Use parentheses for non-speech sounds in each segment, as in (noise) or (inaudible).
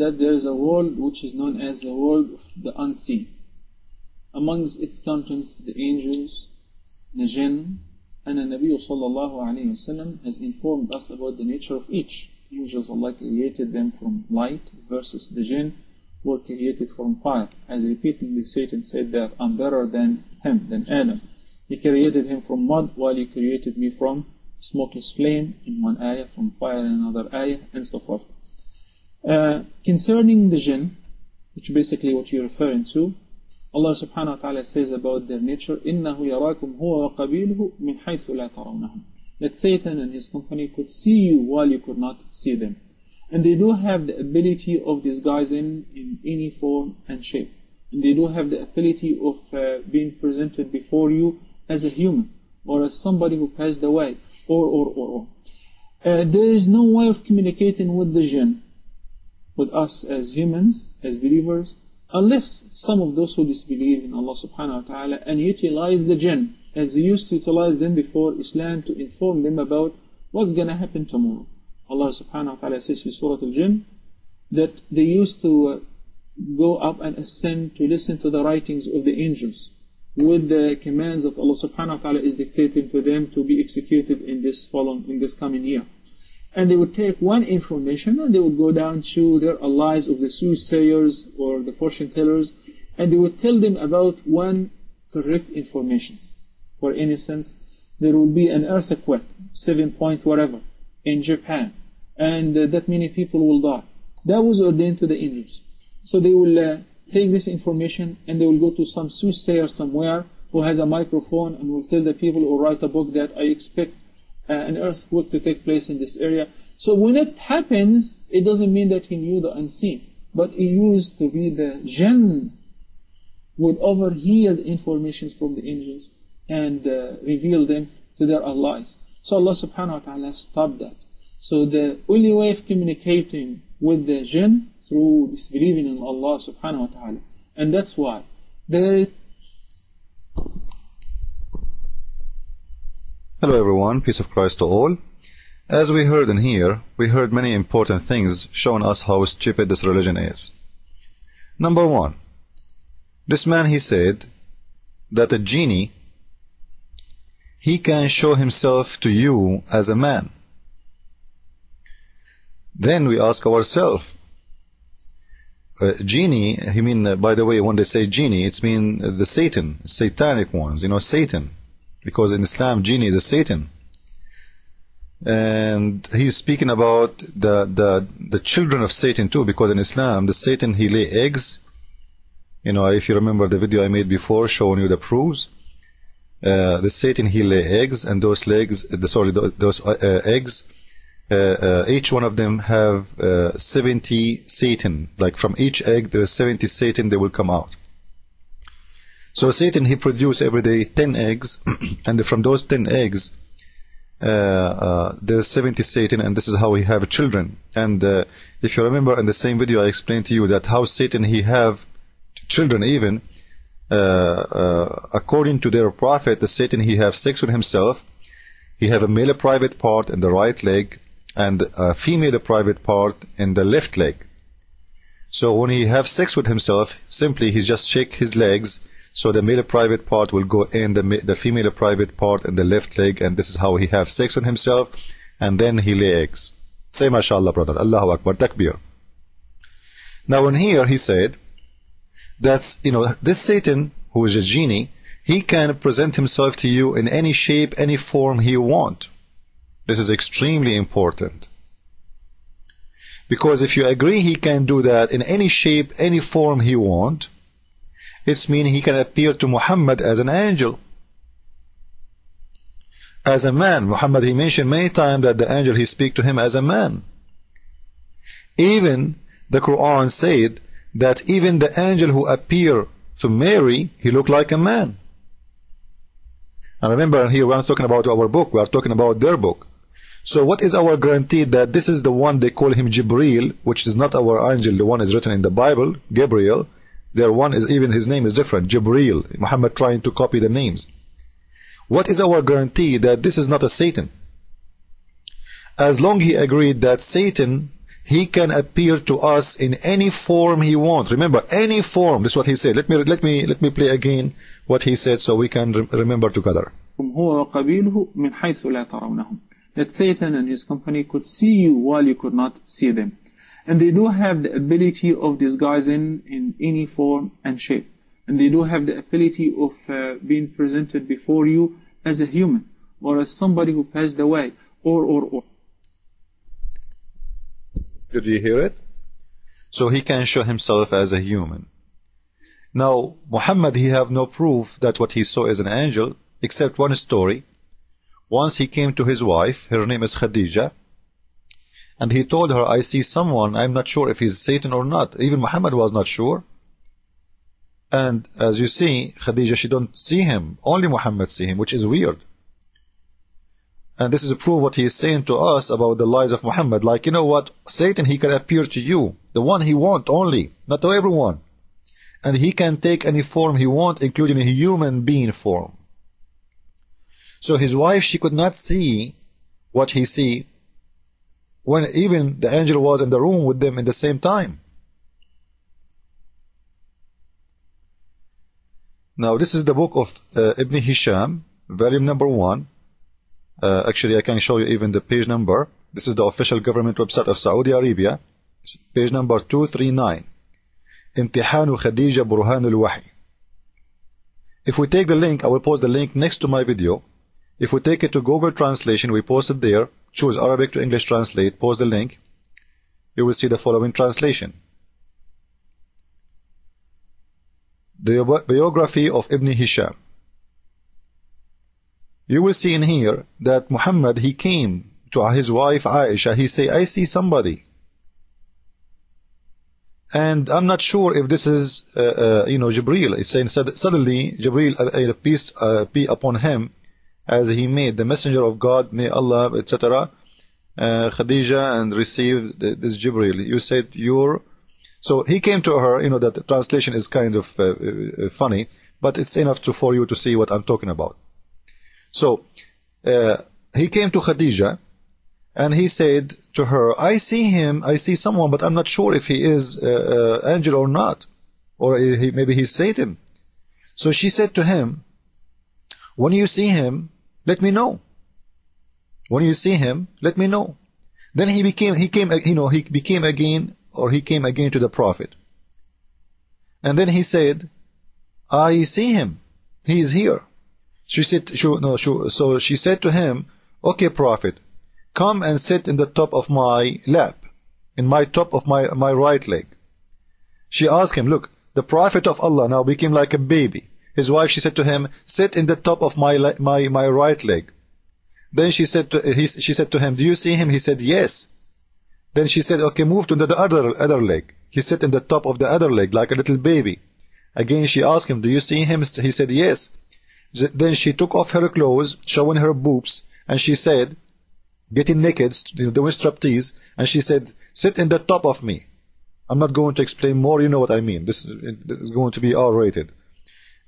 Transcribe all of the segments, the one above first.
that there is a world which is known as the world of the unseen. Amongst its contents, the angels, the jinn, and the Nabi sallallahu alayhi wasallam has informed us about the nature of each. Angels, Allah created them from light versus the jinn were created from fire. As repeatedly Satan said that I'm better than him, than Adam. He created him from mud while he created me from smokeless flame in one ayah, from fire in another ayah, and so forth. Uh, concerning the jinn, which basically what you're referring to, Allah subhanahu wa ta'ala says about their nature, إِنَّهُ يَرَاكُمْ هُوَ وَقَبِيلُهُ مِنْ حَيْثُ لَا تَرَوْنَهُمْ That Satan and his company could see you while you could not see them. And they do have the ability of disguising in any form and shape. And they do have the ability of uh, being presented before you as a human, or as somebody who passed away, or, or, or, or. Uh, there is no way of communicating with the jinn, with us as humans, as believers, unless some of those who disbelieve in Allah subhanahu wa ta'ala and utilize the jinn as they used to utilize them before Islam to inform them about what's going to happen tomorrow. Allah subhanahu wa ta'ala says in Surah Al-Jinn that they used to uh, go up and ascend to listen to the writings of the angels with the commands that Allah subhanahu wa ta'ala is dictating to them to be executed in this following, in this coming year. And they would take one information and they would go down to their allies of the soothsayers or the fortune tellers and they would tell them about one correct information. For instance, there will be an earthquake, seven point whatever, in Japan, and uh, that many people will die. That was ordained to the angels. So they will uh, take this information and they will go to some soothsayer somewhere who has a microphone and will tell the people or write a book that I expect an earthquake to take place in this area. So when it happens, it doesn't mean that he knew the unseen, but he used to be the jinn would overhear the informations from the angels and uh, reveal them to their allies. So Allah subhanahu wa ta'ala stopped that. So the only way of communicating with the jinn through disbelieving in Allah subhanahu wa ta'ala. And that's why there is Hello everyone, peace of Christ to all. As we heard in here, we heard many important things showing us how stupid this religion is. Number one, this man he said that a genie he can show himself to you as a man. Then we ask ourselves, uh, genie, I mean, uh, by the way, when they say genie, it's mean uh, the Satan, satanic ones, you know, Satan. Because in Islam, genie is a Satan. And he's speaking about the, the, the children of Satan too, because in Islam, the Satan, he lay eggs. You know, if you remember the video I made before showing you the proofs, uh, the Satan, he lay eggs, and those legs, the, sorry, those uh, eggs, uh, uh, each one of them have uh, 70 Satan. Like from each egg, there are 70 Satan, they will come out. So Satan, he produces every day 10 eggs, (clears throat) and from those 10 eggs, uh, uh, there's 70 Satan, and this is how he have children. And uh, if you remember in the same video, I explained to you that how Satan he have children even, according to their prophet, the Satan he have sex with himself, he have a male private part in the right leg, and a female private part in the left leg. So when he have sex with himself, simply he just shake his legs, so the male private part will go in the, the female private part in the left leg, and this is how he have sex with himself, and then he lay eggs. Say mashallah, brother. Allahu Akbar. Takbir. Now in here he said, that's, you know, this Satan, who is a genie, he can present himself to you in any shape, any form he want. This is extremely important. Because if you agree he can do that in any shape, any form he want, it's meaning he can appear to Muhammad as an angel. As a man. Muhammad, he mentioned many times that the angel, he speak to him as a man. Even the Quran said that even the angel who appear to Mary, he looked like a man. And remember, here we are talking about our book, we are talking about their book. So what is our guarantee that this is the one they call him Jibril, which is not our angel, the one is written in the Bible, Gabriel. There one is even his name is different. Jibril. Muhammad trying to copy the names. What is our guarantee that this is not a Satan? As long he agreed that Satan, he can appear to us in any form he wants. Remember, any form. This is what he said. Let me, let me, let me play again what he said so we can remember together. That Satan and his company could see you while you could not see them. And they do have the ability of disguising in any form and shape. And they do have the ability of uh, being presented before you as a human or as somebody who passed away or or or. Did you hear it? So he can show himself as a human. Now, Muhammad, he have no proof that what he saw is an angel, except one story. Once he came to his wife, her name is Khadija, and he told her, I see someone, I'm not sure if he's Satan or not. Even Muhammad was not sure. And as you see, Khadija, she don't see him. Only Muhammad see him, which is weird. And this is a proof what he is saying to us about the lies of Muhammad. Like, you know what? Satan, he can appear to you. The one he want only, not to everyone. And he can take any form he want, including a human being form. So his wife, she could not see what he see when even the angel was in the room with them in the same time. Now, this is the book of uh, Ibn Hisham, volume number one. Uh, actually, I can show you even the page number. This is the official government website of Saudi Arabia. It's page number 239. امتحان خديجة برهان الوحي. If we take the link, I will post the link next to my video. If we take it to Google Translation, we post it there. Choose Arabic to English Translate, post the link. You will see the following translation. The biography of Ibn Hisham. You will see in here that Muhammad, he came to his wife Aisha, he say, I see somebody. And I'm not sure if this is, uh, uh, you know, Jibril. He's saying suddenly Jibril, uh, peace uh, be upon him, as he made the messenger of God, may Allah, etc. Uh, Khadija and received this Jibril. You said you're. So he came to her. You know that the translation is kind of uh, uh, funny, but it's enough to for you to see what I'm talking about. So uh, he came to Khadija and he said to her, I see him, I see someone, but I'm not sure if he is uh, uh, angel or not. Or he, maybe he's Satan. So she said to him, when you see him, let me know. When you see him, let me know. Then he became, he came, you know, he became again, or he came again to the Prophet. And then he said, I see him. He is here. She said, she, no, she, so she said to him, okay, Prophet, come and sit in the top of my lap, in my top of my, my right leg. She asked him, look, the Prophet of Allah now became like a baby. His wife, she said to him, sit in the top of my, my, my right leg. Then she said, to, he, she said to him, do you see him? He said, yes. Then she said, okay, move to the other, other leg. He sat in the top of the other leg like a little baby. Again, she asked him, do you see him? He said, yes. Then she took off her clothes, showing her boobs, and she said, getting naked, doing striptease, and she said, sit in the top of me. I'm not going to explain more, you know what I mean. This is going to be R-rated.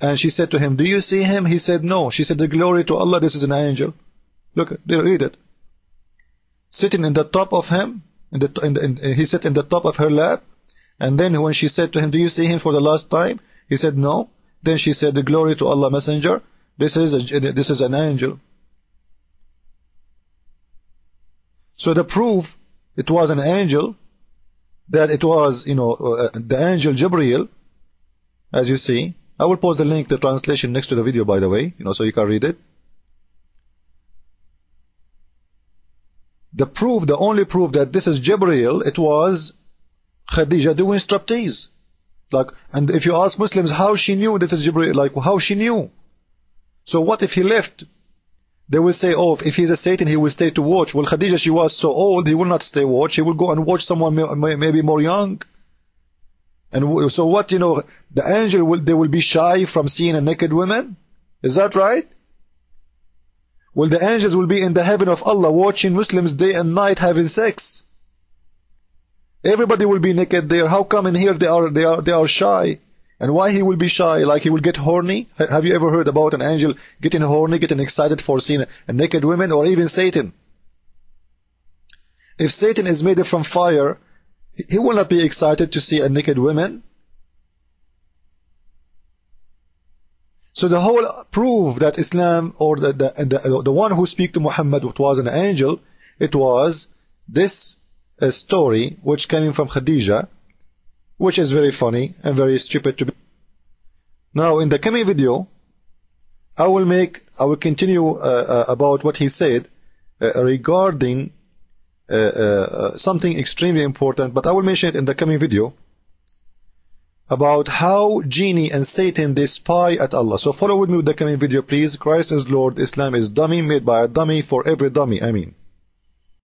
And she said to him, do you see him? He said, no. She said, the glory to Allah, this is an angel. Look, read it. Sitting in the top of him, in the, in the, in, he sat in the top of her lap, and then when she said to him, do you see him for the last time? He said, no. Then she said, the glory to Allah Messenger, this is, a, this is an angel. So the proof it was an angel, that it was, you know, uh, the angel Jibreel, as you see. I will post the link, the translation next to the video, by the way, you know, so you can read it. The proof, the only proof that this is Jibreel, it was Khadija doing striptease. Like, and if you ask Muslims how she knew this is Jibreel, like how she knew. So what if he left? They will say, oh, if he's a Satan, he will stay to watch. Well, Khadija, she was so old, he will not stay watch. He will go and watch someone maybe more young. And so what, you know, the angel will, they will be shy from seeing a naked woman? Is that right? Well, the angels will be in the heaven of Allah watching Muslims day and night having sex. Everybody will be naked there. How come in here they are, they are, they are shy? And why he will be shy? Like he will get horny? Have you ever heard about an angel getting horny, getting excited for seeing a naked woman or even Satan? If Satan is made from fire, he will not be excited to see a naked woman. So the whole proof that Islam or the, the, the, the one who speak to Muhammad it was an angel, it was this uh, story which came from Khadija, which is very funny and very stupid to be. Now in the coming video, I will make, I will continue uh, uh, about what he said uh, regarding Uh, uh, something extremely important, but I will mention it in the coming video about how genie and Satan they spy at Allah. So follow with me with the coming video, please. Christ is Lord, Islam is dummy, made by a dummy for every dummy. I mean.